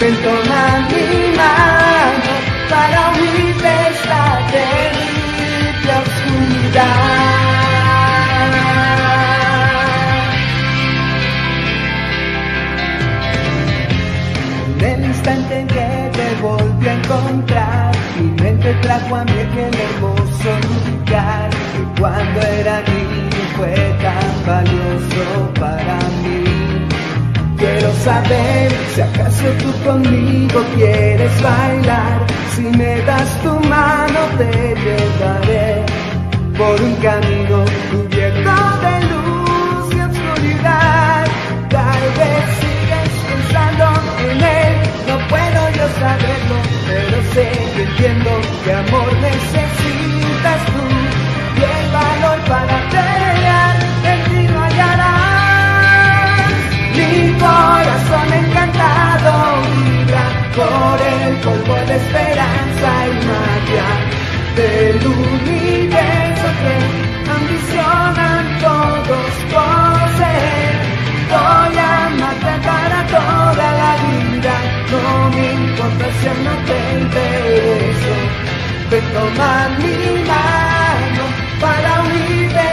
Ven, toma mi mano para huir de esta terrible oscuridad. En el instante que te volví a encontrar, mi mente trajo a mí aquel hermoso lugar que cuando era niño fue tan valioso para. Saber si acaso tú conmigo quieres bailar. Si me das tu mano te llevaré por un camino la esperanza y magia del universo que ambicionan todos poseer. Voy a matar para toda la vida, no me importa si no te intereso. Ven, toma mi mano para unirme